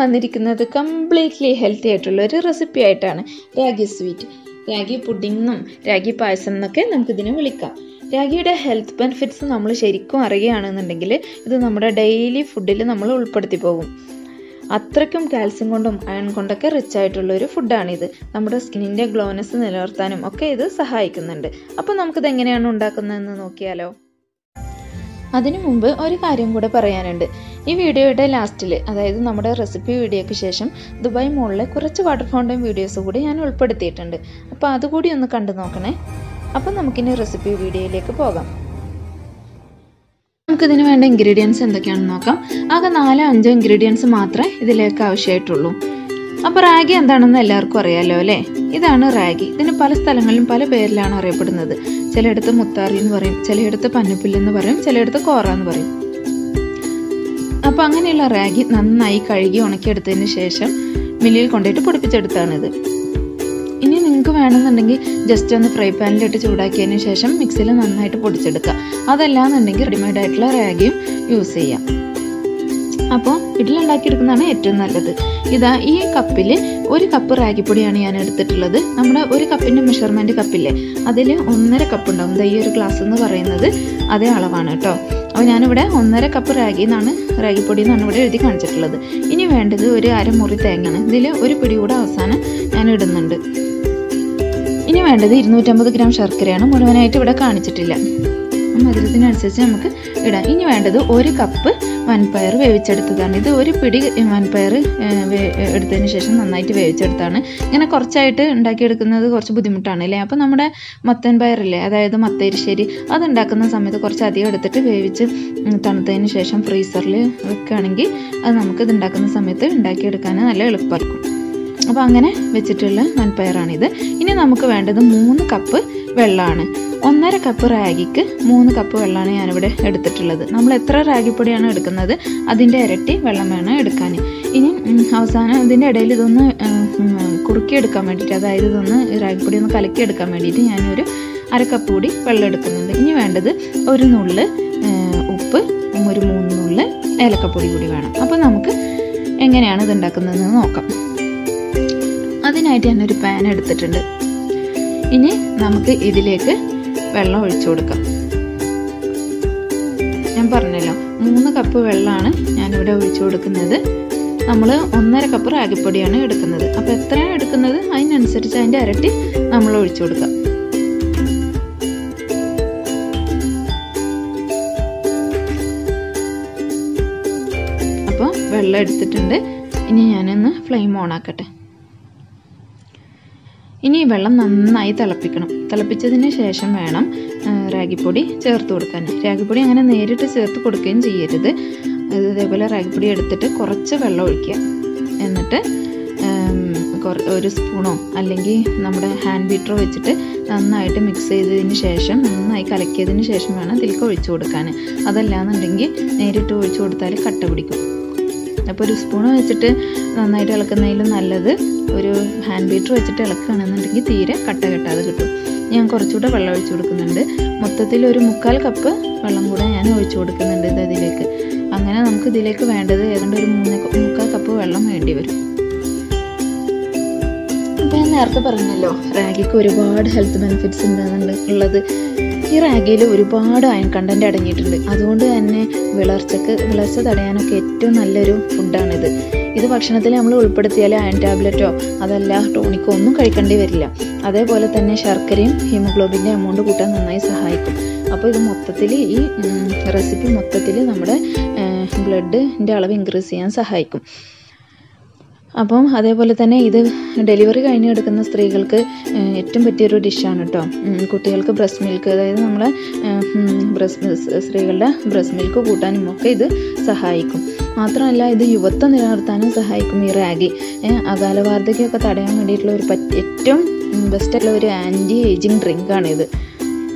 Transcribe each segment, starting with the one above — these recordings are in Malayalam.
വന്നിരിക്കുന്നത് കംപ്ലീറ്റ്ലി ഹെൽത്തി ആയിട്ടുള്ള ഒരു റെസിപ്പി ആയിട്ടാണ്. രാഗി സ്വീറ്റ് രാഗി പുഡിംഗ് എന്നും രാഗി പായസം എന്നൊക്കെ നമുക്കിതിനെ വിളിക്കാം. രാഗിയുടെ ഹെൽത്ത് ബെനിഫിറ്റ്സ് നമ്മൾ ശരിക്കും അറിയുകയാണെന്നുണ്ടെങ്കിൽ ഇത് നമ്മുടെ ഡെയിലി ഫുഡിൽ നമ്മൾ ഉൾപ്പെടുത്തി പോകും. അത്രയ്ക്കും കാൽസ്യം കൊണ്ടും അയൺ കൊണ്ടൊക്കെ റിച്ച് ആയിട്ടുള്ള ഒരു ഫുഡാണിത് നമ്മുടെ സ്കിന്നിന്റെ ഗ്ലോനെസ് നിലനിർത്താനും ഒക്കെ ഇത് സഹായിക്കുന്നുണ്ട്. അപ്പോൾ നമുക്കിത് എങ്ങനെയാണ് ഉണ്ടാക്കുന്നതെന്ന് നോക്കിയാലോ? അതിനു മുമ്പ് ഒരു കാര്യം കൂടെ പറയാനുണ്ട്. ഈ വീഡിയോയുടെ ലാസ്റ്റിൽ അതായത് നമ്മുടെ റെസിപ്പി വീഡിയോയ്ക്ക് ശേഷം ദുബായ് മോളിലെ കുറച്ച് വാട്ടർ ഫൗണ്ടൻ വീഡിയോസ് കൂടി ഞാൻ ഉൾപ്പെടുത്തിയിട്ടുണ്ട്. അപ്പോൾ അതുകൂടി ഒന്ന് കണ്ടു നോക്കണേ. അപ്പം നമുക്കിനി റെസിപ്പി വീഡിയോയിലേക്ക് പോകാം. നമുക്കിതിന് വേണ്ട ഇൻഗ്രീഡിയൻസ് എന്തൊക്കെയാണെന്ന് നോക്കാം. ആകെ നാലോ അഞ്ചോ ഇൻഗ്രീഡിയൻസ് മാത്രമേ ഇതിലേക്ക് ആവശ്യമായിട്ടുള്ളൂ. അപ്പോൾ റാഗി എന്താണെന്ന് എല്ലാവർക്കും അറിയാലോ അല്ലേ? ഇതാണ് റാഗി. ഇതിന് പല സ്ഥലങ്ങളിലും പല പേരിലാണ് അറിയപ്പെടുന്നത്. ചിലയിടത്ത് മുത്താറി എന്ന് പറയും ചിലയിടത്ത് പന്നപ്പുല്ല് എന്ന് പറയും ചിലയിടത്ത് കോറ എന്ന് പറയും. അപ്പോൾ അങ്ങനെയുള്ള റാഗി നന്നായി കഴുകി ഉണക്കിയെടുത്തതിന് ശേഷം മില്ലിൽ കൊണ്ടുപോയിട്ട് പൊടിപ്പിച്ചെടുത്താണിത്. ഇനി നിങ്ങൾക്ക് വേണമെന്നുണ്ടെങ്കിൽ ജസ്റ്റ് ഒന്ന് ഫ്രൈ പാനിലിട്ട് ചൂടാക്കിയതിന് ശേഷം മിക്സിയിൽ നന്നായിട്ട് പൊടിച്ചെടുക്കുക. അതല്ലാന്നുണ്ടെങ്കിൽ റെഡിമെയ്ഡ് ആയിട്ടുള്ള റാഗിയും യൂസ് ചെയ്യാം. അപ്പോൾ വീട്ടിലുണ്ടാക്കിയെടുക്കുന്നതാണ് ഏറ്റവും നല്ലത്. ഇതാ ഈ കപ്പിൽ ഒരു കപ്പ് റാഗിപ്പൊടിയാണ് ഞാൻ എടുത്തിട്ടുള്ളത്. നമ്മുടെ ഒരു കപ്പിന്റെ മെഷർമെന്റ് കപ്പില്ലേ? അതിൽ ഒന്നര കപ്പ് ഉണ്ടാവും. ഈ ഒരു ഗ്ലാസ് എന്ന് പറയുന്നത് അതേ അളവാണ് കേട്ടോ. അപ്പോൾ ഞാനിവിടെ ഒന്നര കപ്പ് റാഗി എന്നാണ് റാഗിപ്പൊടി എന്നാണ് ഇവിടെ എഴുതി കാണിച്ചിട്ടുള്ളത്. ഇനി വേണ്ടത് ഒരു അരമുറി തേങ്ങയാണ്. ഇതിൽ ഒരു പിടി കൂടെ അവസാനം ഞാൻ ഇടുന്നുണ്ട്. ഇനി വേണ്ടത് ഇരുന്നൂറ്റമ്പത് ഗ്രാം ശർക്കരയാണ്. മുഴുവനായിട്ട് ഇവിടെ കാണിച്ചിട്ടില്ല. മധുരത്തിനനുസരിച്ച് നമുക്ക് ഇടാം. ഇനി വേണ്ടത് ഒരു കപ്പ് വൻപയർ വേവിച്ചെടുത്തതാണ്. ഇത് ഒരു പിടി വൻപയർ എടുത്തതിന് ശേഷം നന്നായിട്ട് വേവിച്ചെടുത്താണ്. ഇങ്ങനെ കുറച്ചായിട്ട് ഉണ്ടാക്കിയെടുക്കുന്നത് കുറച്ച് ബുദ്ധിമുട്ടാണ് അല്ലേ അപ്പോൾ നമ്മുടെ മത്തൻ പയറില്ലേ അതായത് മത്തരിശ്ശേരി അതുണ്ടാക്കുന്ന സമയത്ത് കുറച്ച് അധികം എടുത്തിട്ട് വേവിച്ച് തണുത്തതിന് ശേഷം ഫ്രീസറിൽ വെക്കുകയാണെങ്കിൽ അത് നമുക്ക് ഇത് ഉണ്ടാക്കുന്ന സമയത്ത് ഉണ്ടാക്കിയെടുക്കാൻ നല്ല എളുപ്പമായിരിക്കും. അപ്പോൾ അങ്ങനെ വെച്ചിട്ടുള്ള വൻപയറാണിത് ഇനി നമുക്ക് വേണ്ടത് മൂന്ന് കപ്പ് വെള്ളമാണ് ഒന്നര കപ്പ് റാഗിക്ക് മൂന്ന് കപ്പ് വെള്ളമാണ് ഞാനിവിടെ എടുത്തിട്ടുള്ളത്. നമ്മൾ എത്ര റാഗിപ്പൊടിയാണ് എടുക്കുന്നത്? അതിന്റെ ഇരട്ടി വെള്ളം വേണം എടുക്കാൻ. ഇനി അവസാനം ഇതിന്റെ ഇടയിൽ ഇതൊന്ന് കുറുക്കിയെടുക്കാൻ വേണ്ടിയിട്ട് അതായത് ഇതൊന്ന് റാഗിപ്പൊടി ഒന്ന് കലക്കിയെടുക്കാൻ വേണ്ടിയിട്ട് ഞാനൊരു അര കപ്പ് കൂടി വെള്ളം എടുക്കുന്നുണ്ട്. ഇനി വേണ്ടത് ഒരു നുള്ള് ഉപ്പ് ഒരു മൂന്ന് നുള്ള് ഏലക്കപ്പൊടി കൂടി വേണം. അപ്പോൾ നമുക്ക് എങ്ങനെയാണ് ഇത് ഉണ്ടാക്കുന്നതെന്ന് നോക്കാം. അതിനായിട്ട് ഞാനൊരു പാൻ എടുത്തിട്ടുണ്ട്. ഇനി നമുക്ക് ഇതിലേക്ക് വെള്ളം ഒഴിച്ചു കൊടുക്കാം. ഞാൻ പറഞ്ഞല്ലോ മൂന്ന് കപ്പ് വെള്ളമാണ് ഞാനിവിടെ ഒഴിച്ചു കൊടുക്കുന്നത്. നമ്മൾ ഒന്നര കപ്പ് റാഗിപ്പൊടിയാണ് എടുക്കുന്നത്. അപ്പോൾ എത്രയാണ് എടുക്കുന്നത്? അതിനനുസരിച്ച് അതിന്റെ ഇരട്ടി നമ്മൾ ഒഴിച്ചു കൊടുക്കാം. അപ്പോൾ വെള്ളം എടുത്തിട്ടുണ്ട്. ഇനി ഞാനൊന്ന് ഫ്ലെയിം ഓൺ ആക്കട്ടെ. ഈ വെള്ളം നന്നായി തിളപ്പിക്കണം. തിളപ്പിച്ചതിന് ശേഷം വേണം റാഗിപ്പൊടി ചേർത്ത് കൊടുക്കാൻ. റാഗിപ്പൊടി അങ്ങനെ നേരിട്ട് ചേർത്ത് കൊടുക്കുകയും ചെയ്യരുത്. ഇതേപോലെ റാഗിപ്പൊടി എടുത്തിട്ട് കുറച്ച് വെള്ളം ഒഴിക്കുക. എന്നിട്ട് ഒരു സ്പൂണോ അല്ലെങ്കിൽ നമ്മുടെ ഹാൻഡ് ബീറ്ററോ വെച്ചിട്ട് നന്നായിട്ട് മിക്സ് ചെയ്തതിന് ശേഷം നന്നായി കലക്കിയതിന് ശേഷം വേണം ഇതിലേക്ക് ഒഴിച്ചു കൊടുക്കാൻ. അതല്ലാന്നുണ്ടെങ്കിൽ നേരിട്ട് ഒഴിച്ചു കൊടുത്താൽ കട്ട പിടിക്കും. അപ്പോൾ ഒരു സ്പൂൺ വെച്ചിട്ട് നന്നായിട്ട് ഇളക്കുന്നതിലും നല്ലത് ഒരു ഹാൻഡ് ബീറ്റർ വെച്ചിട്ട് ഇളക്കുകയാണെന്നുണ്ടെങ്കിൽ തീരെ കട്ട കെട്ടാതെ കിട്ടും. ഞാൻ കുറച്ചുകൂടെ വെള്ളം ഒഴിച്ചു കൊടുക്കുന്നുണ്ട്. മൊത്തത്തിൽ ഒരു മുക്കാൽ കപ്പ് വെള്ളം കൂടെ ഞാൻ ഒഴിച്ചു കൊടുക്കുന്നുണ്ട് ഇത് ഇതിലേക്ക്. അങ്ങനെ നമുക്ക് ഇതിലേക്ക് വേണ്ടത് ഏതാണ്ട് ഒരു മൂന്ന് മുക്കാൽ കപ്പ് വെള്ളം വേണ്ടി വരും. അപ്പോൾ ഞാൻ നേരത്തെ പറഞ്ഞല്ലോ റാഗിക്ക് ഒരുപാട് ഹെൽത്ത് ബെനിഫിറ്റ്സ് ഉണ്ടെന്നുണ്ട് ഉള്ളത് ഈ റാഗിയിൽ ഒരുപാട് അയൺ കണ്ടന്റ് അടങ്ങിയിട്ടുണ്ട്. അതുകൊണ്ട് തന്നെ വിളർച്ചക്ക് വിളർച്ച തടയാനൊക്കെ ഏറ്റവും നല്ലൊരു ഫുഡാണിത് ഇത് ഭക്ഷണത്തിൽ നമ്മൾ ഉൾപ്പെടുത്തിയാൽ അയൺ ടാബ്ലറ്റോ അതല്ല ടോണിക്കോ ഒന്നും കഴിക്കേണ്ടി വരില്ല. അതേപോലെ തന്നെ ശർക്കരയും ഹീമോഗ്ലോബിന്റെ എമൗണ്ട് കൂട്ടാൻ നന്നായി സഹായിക്കും. അപ്പോൾ ഇത് മൊത്തത്തിൽ ഈ റെസിപ്പി മൊത്തത്തിൽ നമ്മുടെ ബ്ലഡിന്റെ അളവ് ഇൻക്രീസ് ചെയ്യാൻ സഹായിക്കും. അപ്പം അതേപോലെ തന്നെ ഇത് ഡെലിവറി കഴിഞ്ഞ് എടുക്കുന്ന സ്ത്രീകൾക്ക് ഏറ്റവും പറ്റിയൊരു ഡിഷാണ് കേട്ടോ കുട്ടികൾക്ക് ബ്രസ്റ്റ് മിൽക്ക്. അതായത് നമ്മൾ ബ്രസ്റ്റ് സ്ത്രീകളുടെ ബ്രസ്റ്റ് മിൽക്ക് കൂട്ടാനും ഒക്കെ ഇത് സഹായിക്കും. മാത്രമല്ല ഇത് യുവത്വം നിലനിർത്താനും സഹായിക്കും ഈ റാഗി. അകാല വാർദ്ധക്യമൊക്കെ തടയാൻ വേണ്ടിയിട്ടുള്ള ഒരു ഏറ്റവും ബെസ്റ്റുള്ള ഒരു ആന്റി ഏജിങ് ഡ്രിങ്കാണിത്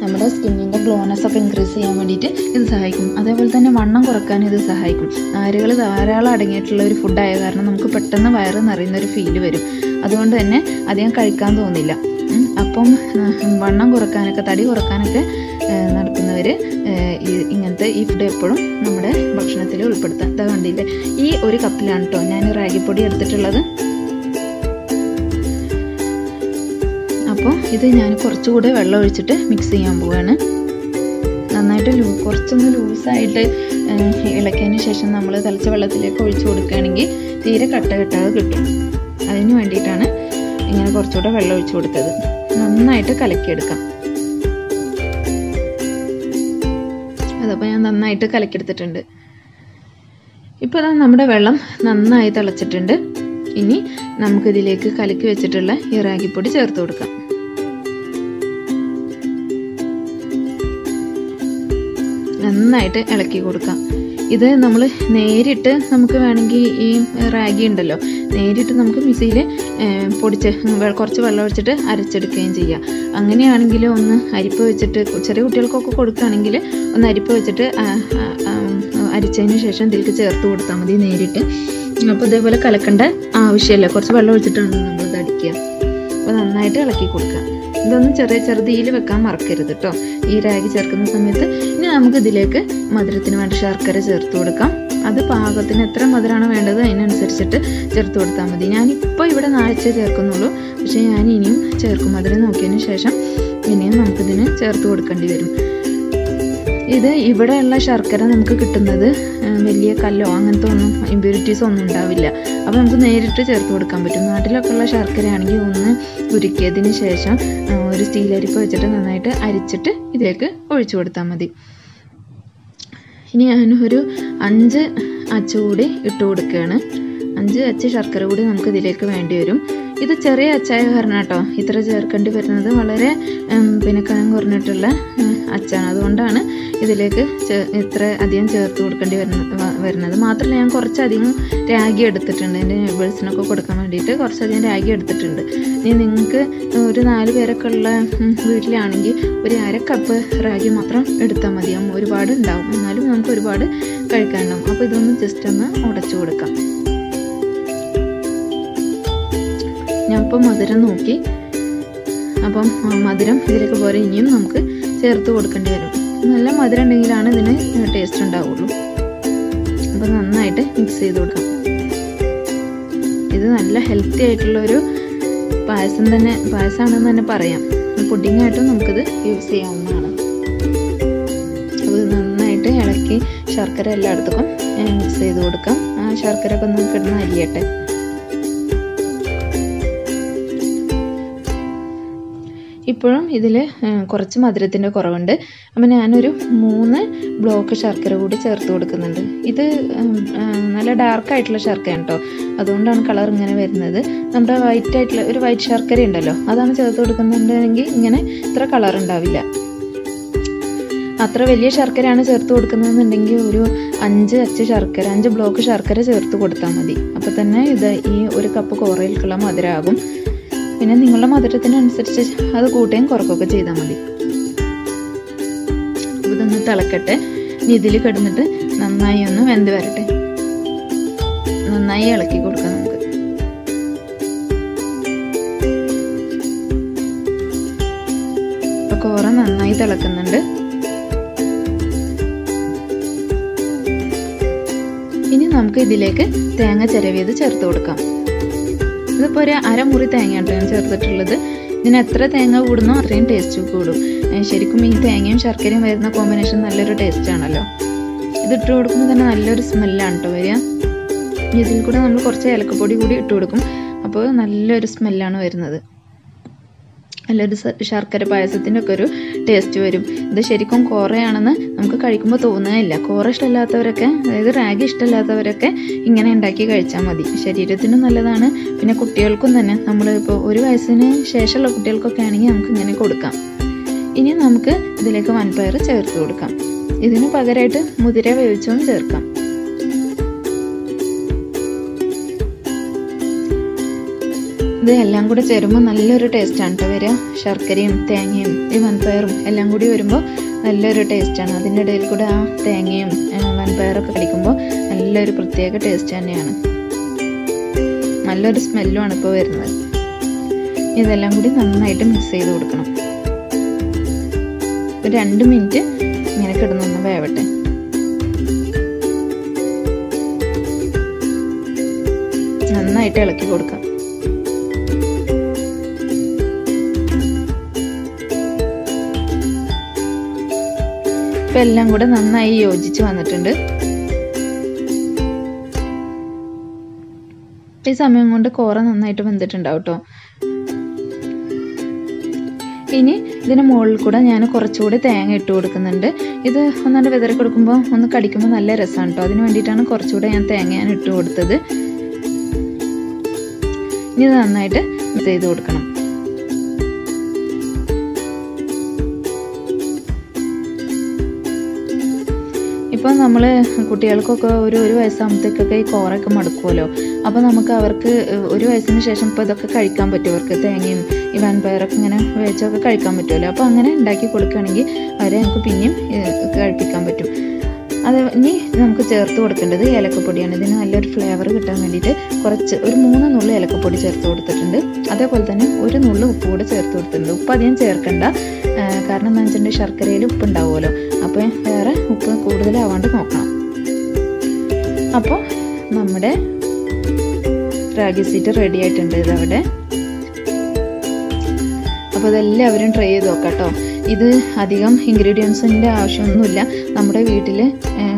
നമ്മുടെ സ്കിന്നിന്റെ ഗ്ലോനെസ് ഒക്കെ ഇൻക്രീസ് ചെയ്യാൻ വേണ്ടിയിട്ട് ഇത് സഹായിക്കും. അതേപോലെ തന്നെ വണ്ണം കുറയ്ക്കാൻ ഇത് സഹായിക്കും. നാരുകൾ ധാരാളം അടങ്ങിയിട്ടുള്ള ഒരു ഫുഡായ കാരണം നമുക്ക് പെട്ടെന്ന് വയറ് നിറയുന്ന ഒരു ഫീൽ വരും. അതുകൊണ്ട് തന്നെ അധികം കഴിക്കാൻ തോന്നില്ല. അപ്പം വണ്ണം കുറക്കാനൊക്കെ തടി കുറക്കാനൊക്കെ നടക്കുന്നവർ ഇങ്ങനത്തെ ഈ ഫുഡ് എപ്പോഴും നമ്മുടെ ഭക്ഷണത്തിൽ ഉൾപ്പെടുത്താം. ഇതാ കണ്ടില്ലേ? ഈ ഒരു കപ്പിലാണ് കേട്ടോ ഞാൻ റാഗിപ്പൊടി എടുത്തിട്ടുള്ളത്. അപ്പോൾ ഇത് ഞാൻ കുറച്ചുകൂടെ വെള്ളം ഒഴിച്ചിട്ട് മിക്സ് ചെയ്യാൻ പോവുകയാണ് നന്നായിട്ട് ലൂ കുറച്ചൊന്ന് ലൂസായിട്ട് ഇളക്കിയതിന് ശേഷം നമ്മൾ തളിച്ച വെള്ളത്തിലേക്ക് ഒഴിച്ചു കൊടുക്കുകയാണെങ്കിൽ തീരെ കട്ട കെട്ടാതെ കിട്ടും. അതിന് വേണ്ടിയിട്ടാണ് ഇങ്ങനെ കുറച്ചുകൂടെ വെള്ളം ഒഴിച്ചു കൊടുത്തത്. നന്നായിട്ട് കലക്കിയെടുക്കാം. അതപ്പോൾ ഞാൻ നന്നായിട്ട് കലക്കിയെടുത്തിട്ടുണ്ട്. ഇപ്പോൾ അതാ നമ്മുടെ വെള്ളം നന്നായി തിളച്ചിട്ടുണ്ട്. ഇനി നമുക്കിതിലേക്ക് കലക്കി വെച്ചിട്ടുള്ള ഈ റാഗിപ്പൊടി ചേർത്ത് കൊടുക്കാം. നന്നായിട്ട് ഇളക്കി കൊടുക്കാം. ഇത് നമ്മൾ നേരിട്ട് നമുക്ക് വേണമെങ്കിൽ ഈ റാഗി ഉണ്ടല്ലോ നേരിട്ട് നമുക്ക് മിക്സിയിൽ പൊടിച്ച് കുറച്ച് വെള്ളം ഒഴിച്ചിട്ട് അരച്ചെടുക്കുകയും ചെയ്യാം. അങ്ങനെയാണെങ്കിൽ ഒന്ന് അരിപ്പ് വെച്ചിട്ട് ചെറിയ കുട്ടികൾക്കൊക്കെ കൊടുക്കുകയാണെങ്കിൽ ഒന്ന് അരിപ്പ് വെച്ചിട്ട് അരിച്ചതിന് ശേഷം ഇതിലേക്ക് ചേർത്ത് കൊടുത്താൽ മതി നേരിട്ട്. അപ്പോൾ ഇതേപോലെ കലക്കേണ്ട ആവശ്യമില്ല. കുറച്ച് വെള്ളം ഒഴിച്ചിട്ടാണ് നമ്മളിത് അടിക്കുക. അപ്പോൾ നന്നായിട്ട് ഇളക്കി കൊടുക്കുക. ഇതൊന്ന് ചെറിയ ചെറുതീയിൽ വെക്കാൻ മറക്കരുത് കേട്ടോ ഈ രാഗി ചേർക്കുന്ന സമയത്ത് ഇനി നമുക്ക് ഇതിലേക്ക് മധുരത്തിന് വേണ്ട ശർക്കര ചേർത്ത് കൊടുക്കാം. അത് പാകത്തിന് എത്ര മധുരമാണ് വേണ്ടത് അതിനനുസരിച്ചിട്ട് ചേർത്ത് കൊടുത്താൽ മതി. ഞാനിപ്പോൾ ഇവിടെ നാഴ്ച ചേർക്കുന്നുള്ളൂ. പക്ഷേ ഞാൻ ഇനിയും ചേർക്കും. മധുരം നോക്കിയതിന് ശേഷം ഇനിയും നമുക്കിതിന് ചേർത്ത് കൊടുക്കേണ്ടി വരും. ഇത് ഇവിടെയുള്ള ശർക്കര നമുക്ക് കിട്ടുന്നത് വലിയ കല്ലോ അങ്ങനത്തെ ഒന്നും ഇമ്പ്യൂരിറ്റീസ് ഒന്നും ഉണ്ടാവില്ല. അപ്പോൾ നമുക്ക് നേരിട്ട് ചേർത്ത് കൊടുക്കാൻ പറ്റും. നാട്ടിലൊക്കെ ഉള്ള ശർക്കരയാണെങ്കിൽ ഒന്ന് ഉരുക്കിയതിന് ശേഷം ഒരു സ്റ്റീൽ അരിപ്പ വെച്ചിട്ട് നന്നായിട്ട് അരിച്ചിട്ട് ഇതിലേക്ക് ഒഴിച്ചു കൊടുത്താൽ മതി. ഇനി ഞാൻ ഒരു അഞ്ച് അച്ചുകൂടി ഇട്ട് കൊടുക്കുകയാണ്. അഞ്ച് അച്ച് ശർക്കര കൂടി നമുക്ക് ഇതിലേക്ക് വേണ്ടി വരും. ഇത് ചെറിയ അച്ചായ കാരണം കേട്ടോ. ഇത്ര ചേർക്കേണ്ടി വരുന്നത് വളരെ പിന്നെ കനം കുറഞ്ഞിട്ടുള്ള അച്ചാണ്. അതുകൊണ്ടാണ് ഇതിലേക്ക് ഇത്ര അധികം ചേർത്ത് കൊടുക്കേണ്ടി വരുന്ന വരുന്നത്. മാത്രമല്ല ഞാൻ കുറച്ചധികം രാഗി എടുത്തിട്ടുണ്ട്. എന്റെ നെബേഴ്സിനൊക്കെ കൊടുക്കാൻ വേണ്ടിയിട്ട് കുറച്ചധികം രാഗി എടുത്തിട്ടുണ്ട്. ഇനി നിങ്ങൾക്ക് ഒരു നാല് പേരൊക്കെ ഉള്ള വീട്ടിലാണെങ്കിൽ ഒരു അര കപ്പ് റാഗി മാത്രം എടുത്താൽ മതിയാവും ഒരുപാട് ഉണ്ടാവും. എന്നാലും നമുക്ക് ഒരുപാട് കഴിക്കാനുണ്ടാവും. അപ്പോൾ ഇതൊന്ന് ജസ്റ്റ് ഒന്ന് ഉടച്ചു കൊടുക്കാം. ഞാൻ മധുരം നോക്കി. അപ്പം മധുരം ഇതിലേക്ക് പോലെ ഇനിയും നമുക്ക് ചേർത്ത് കൊടുക്കേണ്ടി വരും. നല്ല മധുരം ഉണ്ടെങ്കിലാണ് ഇതിന് ടേസ്റ്റ് ഉണ്ടാവുള്ളൂ. അപ്പോൾ നന്നായിട്ട് മിക്സ് ചെയ്ത് കൊടുക്കാം. ഇത് നല്ല ഹെൽത്തി ആയിട്ടുള്ളൊരു പായസം തന്നെ പായസമാണെന്ന് തന്നെ പറയാം. പുഡിങ്ങായിട്ടും നമുക്കിത് യൂസ് ചെയ്യാവുന്നതാണ്. അപ്പോൾ ഇത് നന്നായിട്ട് ഇളക്കി ശർക്കര എല്ലായിടത്തേക്കും മിക്സ് ചെയ്ത് കൊടുക്കാം. ആ ശർക്കര ഒക്കെ നമുക്ക് ഇടുന്ന അരിയട്ടെ. ഇപ്പോഴും ഇതിൽ കുറച്ച് മധുരത്തിന്റെ കുറവുണ്ട്. അപ്പം ഞാനൊരു മൂന്ന് ബ്ലോക്ക് ശർക്കര കൂടി ചേർത്ത് കൊടുക്കുന്നുണ്ട്. ഇത് നല്ല ഡാർക്കായിട്ടുള്ള ശർക്കരയാണ് കേട്ടോ അതുകൊണ്ടാണ് കളർ ഇങ്ങനെ വരുന്നത്. നമ്മുടെ വൈറ്റ് ആയിട്ടുള്ള ഒരു വൈറ്റ് ശർക്കര ഉണ്ടല്ലോ അതാണ് ചേർത്ത് കൊടുക്കുന്നുണ്ടെങ്കിൽ ഇങ്ങനെ ഇത്ര കളർ ഉണ്ടാവില്ല. അത്ര വലിയ ശർക്കരയാണ് ചേർത്ത് കൊടുക്കുന്നതെന്നുണ്ടെങ്കിൽ ഒരു അഞ്ച് അച്ച് ശർക്കര അഞ്ച് ബ്ലോക്ക് ശർക്കര ചേർത്ത് കൊടുത്താൽ മതി. അപ്പോൾ തന്നെ ഇത് ഈ ഒരു കപ്പ് കോറയിലേക്കുള്ള മധുരമാകും പിന്നെ നിങ്ങളുടെ മധുരത്തിനനുസരിച്ച് അത് കൂട്ടുകയും കുറക്കുകയൊക്കെ ചെയ്താൽ മതി. ഇതൊന്ന് തിളക്കട്ടെ. ഇനി ഇതിൽ കിടന്നിട്ട് നന്നായി ഒന്ന് വെന്ത് വരട്ടെ. നന്നായി ഇളക്കി കൊടുക്കാം നമുക്ക്. കോറ നന്നായി തിളക്കുന്നുണ്ട്. ഇനി നമുക്ക് ഇതിലേക്ക് തേങ്ങ ചിരവിയത് ചേർത്ത് കൊടുക്കാം. ഇതിപ്പോൾ ഒരു അരമുറി തേങ്ങയാണ് ഞാൻ ചേർത്തിട്ടുള്ളത്. ഇതിന് എത്ര തേങ്ങ കൂടുന്നോ അത്രയും ടേസ്റ്റ് കൂടും. ശരിക്കും ഈ തേങ്ങയും ശർക്കരയും വരുന്ന കോമ്പിനേഷൻ നല്ലൊരു ടേസ്റ്റ് ആണല്ലോ. ഇത് ഇട്ട് കൊടുക്കുമ്പോൾ തന്നെ നല്ലൊരു സ്മെല്ലാണ് കേട്ടോ വരിക. ഇതിൽ കൂടെ നമ്മൾ കുറച്ച് ഏലക്കപ്പൊടി കൂടി ഇട്ട് കൊടുക്കും. അപ്പോൾ നല്ലൊരു സ്മെല്ലാണ് വരുന്നത്. നല്ലൊരു ശർക്കര പായസത്തിന്റെ ഒക്കെ ഒരു ടേസ്റ്റ് വരും. ഇത് ശരിക്കും കോറയാണെന്ന് നമുക്ക് കഴിക്കുമ്പോൾ തോന്നുകയില്ല. കോറ ഇഷ്ടമില്ലാത്തവരൊക്കെ അതായത് റാഗി ഇഷ്ടമില്ലാത്തവരൊക്കെ ഇങ്ങനെ ഉണ്ടാക്കി കഴിച്ചാൽ മതി. ശരീരത്തിനും നല്ലതാണ്. പിന്നെ കുട്ടികൾക്കും തന്നെ നമ്മൾ ഇപ്പോൾ ഒരു വയസ്സിന് ശേഷമുള്ള കുട്ടികൾക്കൊക്കെ ആണെങ്കിൽ നമുക്ക് ഇങ്ങനെ കൊടുക്കാം. ഇനി നമുക്ക് ഇതിലേക്ക് വൻപയർ ചേർത്ത് കൊടുക്കാം. ഇതിന് പകരമായിട്ട് മുതിര വേവിച്ചതും ചേർക്കാം. ഇത് എല്ലാം കൂടെ ചേരുമ്പോൾ നല്ലൊരു ടേസ്റ്റാണ് കേട്ടോ വരിക. ശർക്കരയും തേങ്ങയും ഈ വൻപയറും എല്ലാം കൂടി വരുമ്പോൾ നല്ലൊരു ടേസ്റ്റാണ് അതിന്റെ ഇടയിൽ കൂടെ ആ തേങ്ങയും വൻപയറൊക്കെ കളിക്കുമ്പോൾ നല്ലൊരു പ്രത്യേക ടേസ്റ്റ് തന്നെയാണ്. നല്ലൊരു സ്മെല്ലുമാണ് ഇപ്പോൾ വരുന്നത്. ഇതെല്ലാം കൂടി നന്നായിട്ട് മിക്സ് ചെയ്ത് കൊടുക്കണം. ഒരു രണ്ട് മിനിറ്റ് ഇങ്ങനെ കിടന്നൊന്ന് വേവട്ടെ. നന്നായിട്ട് ഇളക്കി കൊടുക്കാം. ഇപ്പം എല്ലാം കൂടെ നന്നായി യോജിച്ച് വന്നിട്ടുണ്ട്. ഈ സമയം കൊണ്ട് കോറ നന്നായിട്ട് വെന്തിട്ടുണ്ടാവും കേട്ടോ ഇനി ഇതിന് മുകളിൽ കൂടെ ഞാൻ കുറച്ചുകൂടി തേങ്ങ ഇട്ട് കൊടുക്കുന്നുണ്ട്. ഇത് ഒന്നാണ്ട് വിതറി കൊടുക്കുമ്പോൾ ഒന്ന് കടിക്കുമ്പോൾ നല്ല രസമാണ് കേട്ടോ അതിന് വേണ്ടിയിട്ടാണ് കുറച്ചുകൂടെ ഞാൻ തേങ്ങ ഞാൻ ഇട്ട് കൊടുത്തത്. ഇനി നന്നായിട്ട് ചെയ്ത് കൊടുക്കണം. ഇപ്പം നമ്മൾ കുട്ടികൾക്കൊക്കെ ഒരു ഒരു വയസ്സാകുമ്പോഴത്തേക്കൊക്കെ ഈ കോറൊക്കെ മടുക്കുമല്ലോ. അപ്പോൾ നമുക്ക് അവർക്ക് ഒരു വയസ്സിന് ശേഷം ഇപ്പോൾ ഇതൊക്കെ കഴിക്കാൻ പറ്റും. അവർക്ക് തേങ്ങയും ഈ വൻപയറൊക്കെ ഇങ്ങനെ വേച്ചൊക്കെ കഴിക്കാൻ പറ്റുമല്ലോ. അപ്പോൾ അങ്ങനെ ഉണ്ടാക്കി കൊടുക്കുകയാണെങ്കിൽ അവരെ നമുക്ക് പിന്നെയും കഴിപ്പിക്കാൻ പറ്റും. അത് ഇനി നമുക്ക് ചേർത്ത് കൊടുക്കേണ്ടത് ഏലക്കപ്പൊടിയാണ്. ഇതിന് നല്ലൊരു ഫ്ലേവർ കിട്ടാൻ വേണ്ടിയിട്ട് കുറച്ച് ഒരു മൂന്ന് നുള്ളു ഏലക്കപ്പൊടി ചേർത്ത് കൊടുത്തിട്ടുണ്ട്. അതേപോലെ തന്നെ ഒരു നുള്ളു ഉപ്പ് കൂടെ ചേർത്ത് കൊടുത്തിട്ടുണ്ട്. ഉപ്പ് അധികം ചേർക്കണ്ട. കാരണം എന്താ വെച്ചിട്ടുണ്ടെങ്കിൽ ശർക്കരയിൽ ഉപ്പ് ഉണ്ടാവുമല്ലോ. അപ്പോൾ വേറെ ഉപ്പ് കൂടുതലാവാണ്ട് നോക്കണം. അപ്പോൾ നമ്മുടെ റാഗി സീറ്റ് റെഡി ആയിട്ടുണ്ട് ഇതവിടെ അപ്പോൾ ഇതെല്ലാവരും ട്രൈ ചെയ്ത് നോക്കാം കേട്ടോ ഇത് അധികം ഇൻഗ്രീഡിയൻസിന്റെ ആവശ്യമൊന്നുമില്ല. നമ്മുടെ വീട്ടിൽ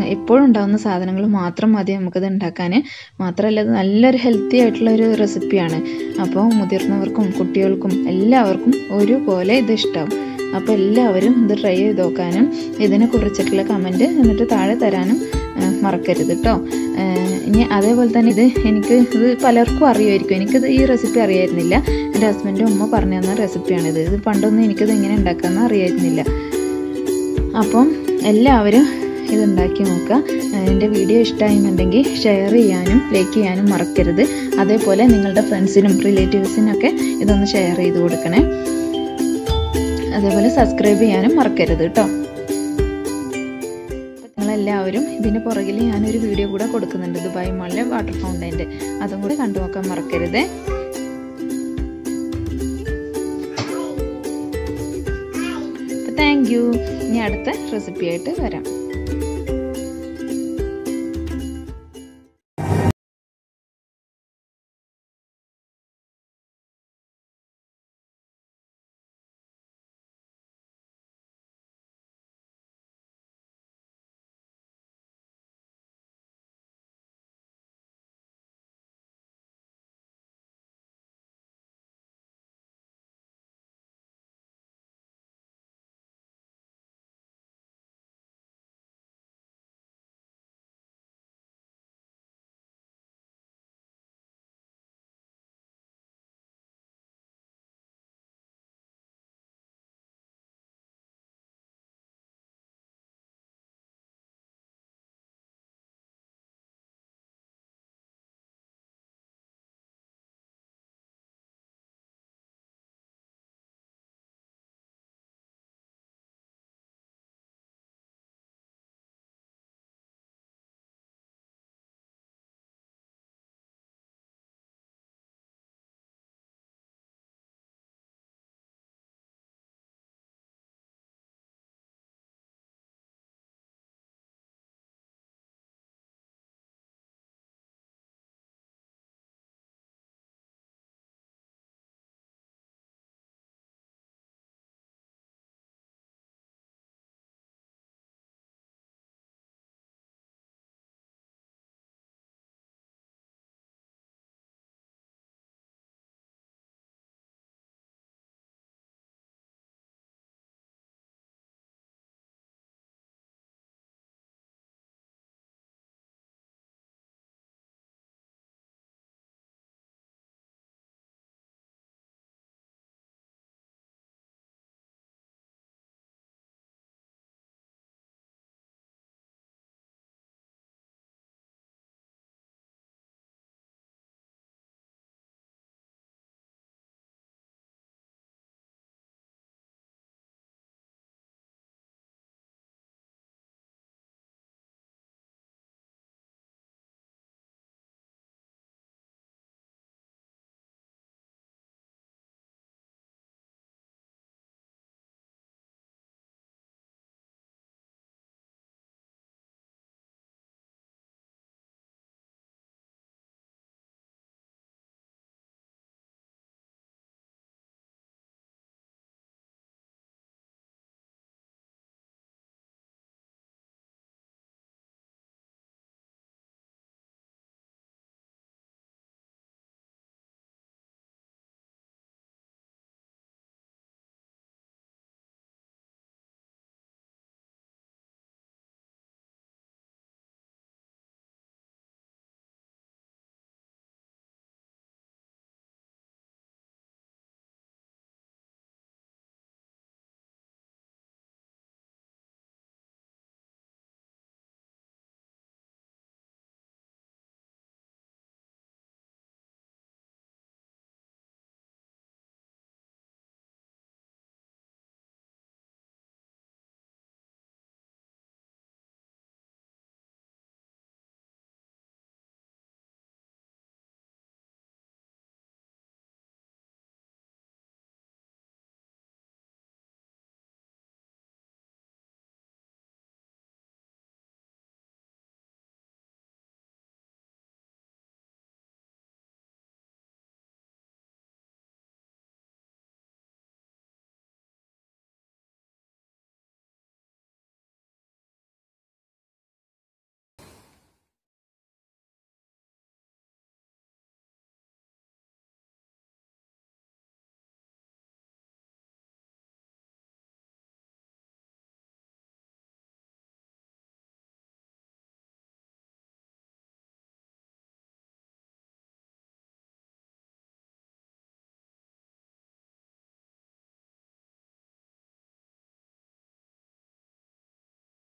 എപ്പോഴും ഉണ്ടാകുന്ന സാധനങ്ങൾ മാത്രം മതി നമുക്കത് ഉണ്ടാക്കാൻ മാത്രമല്ല ഇത് നല്ലൊരു ഹെൽത്തി ആയിട്ടുള്ള ഒരു റെസിപ്പിയാണ് അപ്പോൾ മുതിർന്നവർക്കും കുട്ടികൾക്കും എല്ലാവർക്കും ഒരുപോലെ ഇത് ഇഷ്ടമാവും അപ്പോൾ എല്ലാവരും ഇത് ട്രൈ ചെയ്ത് നോക്കാനും ഇതിനെ കുറിച്ചിട്ടുള്ള കമന്റ് എന്നിട്ട് താഴെ തരാനും മറക്കരുത് കേട്ടോ ഇനി അതേപോലെ തന്നെ ഇത് എനിക്ക് ഇത് പലർക്കും അറിയുമായിരിക്കും. എനിക്കിത് ഈ റെസിപ്പി അറിയായിരുന്നില്ല. എന്റെ ഹസ്ബൻഡ് ഉമ്മ പറഞ്ഞു തന്ന റെസിപ്പിയാണിത് ഇത് പണ്ടൊന്നും എനിക്കിത് എങ്ങനെ ഉണ്ടാക്കാമെന്ന് അറിയായിരുന്നില്ല. അപ്പം എല്ലാവരും ഇതുണ്ടാക്കി നോക്കുക. എന്റെ വീഡിയോ ഇഷ്ടമായിരുന്നുണ്ടെങ്കിൽ ഷെയർ ചെയ്യാനും ലൈക്ക് ചെയ്യാനും മറക്കരുത്. അതേപോലെ നിങ്ങളുടെ ഫ്രണ്ട്സിനും റിലേറ്റീവ്സിനൊക്കെ ഇതൊന്ന് ഷെയർ ചെയ്ത് കൊടുക്കണേ. അതേപോലെ സബ്സ്ക്രൈബ് ചെയ്യാനും മറക്കരുത് കേട്ടോ നിങ്ങളെല്ലാവരും ഇതിന് പുറകിൽ ഞാനൊരു വീഡിയോ കൂടെ കൊടുക്കുന്നുണ്ട്. ദുബായ് മാളിലെ വാട്ടർ ഫൗണ്ടൈന്റെ അതും കൂടി കണ്ടു നോക്കാൻ മറക്കരുത് താങ്ക് യു ഇനി അടുത്ത റെസിപ്പിയായിട്ട് വരാം.